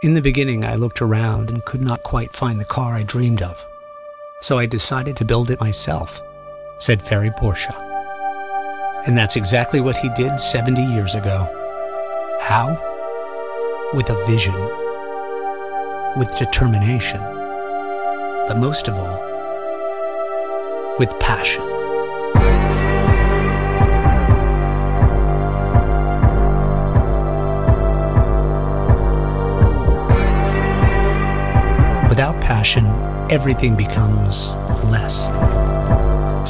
In the beginning, I looked around and could not quite find the car I dreamed of. So I decided to build it myself, said Ferry Porsche. And that's exactly what he did 70 years ago. How? With a vision, with determination, but most of all, with passion. Without passion, everything becomes less.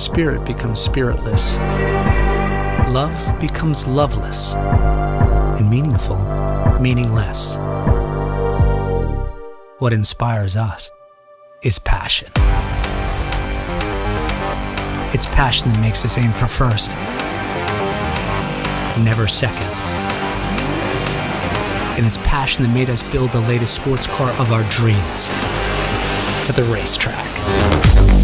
Spirit becomes spiritless. Love becomes loveless. And meaningful, meaningless. What inspires us is passion. It's passion that makes us aim for first, never second. And it's passion that made us build the latest sports car of our dreams for the racetrack.